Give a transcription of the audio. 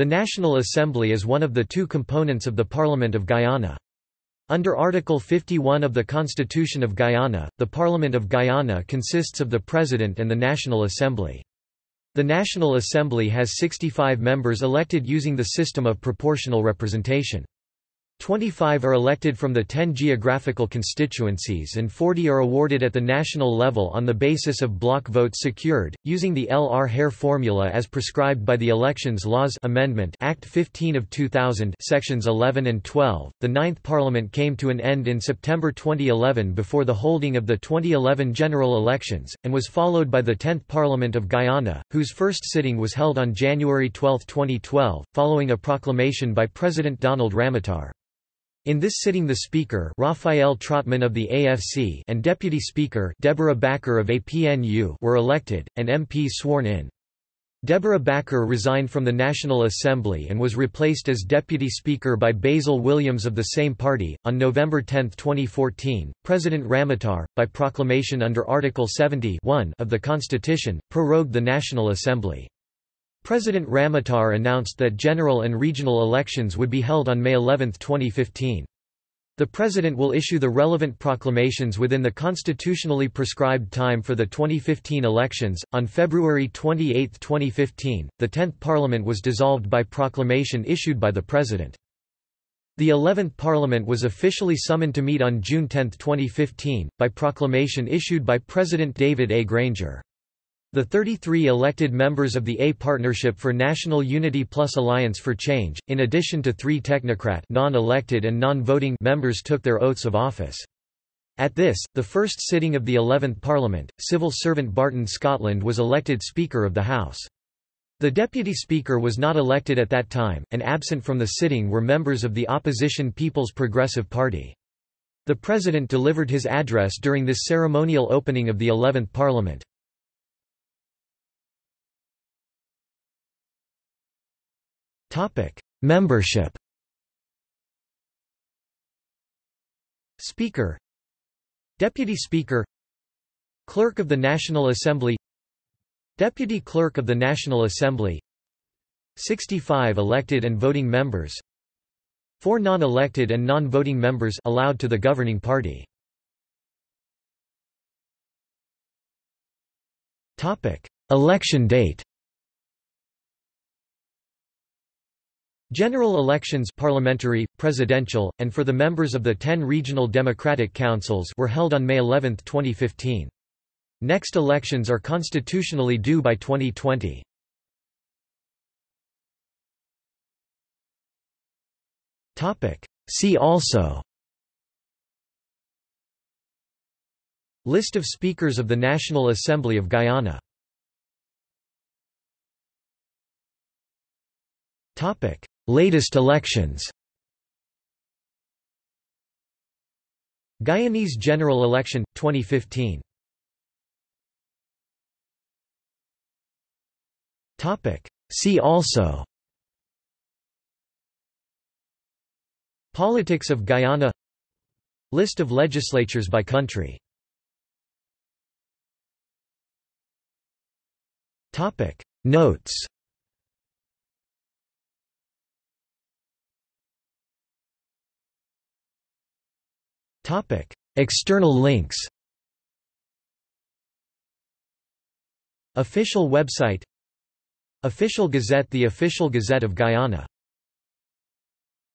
The National Assembly is one of the two components of the Parliament of Guyana. Under Article 51 of the Constitution of Guyana, the Parliament of Guyana consists of the President and the National Assembly. The National Assembly has 65 members elected using the system of proportional representation. 25 are elected from the 10 geographical constituencies and 40 are awarded at the national level on the basis of block votes secured, using the L. R. Hare formula as prescribed by the Elections Laws Amendment Act 15 of 2000 sections 11 and 12. The Ninth Parliament came to an end in September 2011 before the holding of the 2011 general elections, and was followed by the 10th Parliament of Guyana, whose first sitting was held on January 12, 2012, following a proclamation by President Donald Ramotar. In this sitting the Speaker Raphael Trotman of the AFC and Deputy Speaker Deborah Backer of APNU were elected, and MPs sworn in. Deborah Backer resigned from the National Assembly and was replaced as Deputy Speaker by Basil Williams of the same party. On November 10, 2014, President Ramotar, by proclamation under Article 70 of the Constitution, prorogued the National Assembly. President Ramotar announced that general and regional elections would be held on May 11, 2015. The President will issue the relevant proclamations within the constitutionally prescribed time for the 2015 elections. On February 28, 2015, the 10th Parliament was dissolved by proclamation issued by the President. The 11th Parliament was officially summoned to meet on June 10, 2015, by proclamation issued by President David A. Granger. The 33 elected members of the A Partnership for National Unity Plus Alliance for Change, in addition to three technocrat non-elected and non-voting members took their oaths of office. At this, the first sitting of the 11th Parliament, civil servant Barton Scotland was elected Speaker of the House. The Deputy Speaker was not elected at that time, and absent from the sitting were members of the opposition People's Progressive Party. The President delivered his address during this ceremonial opening of the 11th Parliament. Topic: Membership. Speaker Deputy Speaker Clerk of the National Assembly Deputy Clerk of the National Assembly 65 elected and voting members 4 non-elected and non-voting members allowed to the governing party Topic Election date General elections parliamentary, presidential, and for the members of the ten regional democratic councils were held on May 11, 2015. Next elections are constitutionally due by 2020. See also List of Speakers of the National Assembly of Guyana Topic Latest elections. Guyanese general election, 2015 See also. Politics of Guyana. List of legislatures by country. Topic. Notes External links Official website Official Gazette The Official Gazette of Guyana